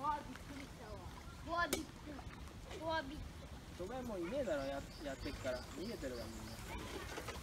わびっくりしたわ。わびっくり。わびっくりもういねえだろややってっから。逃げてるわみんな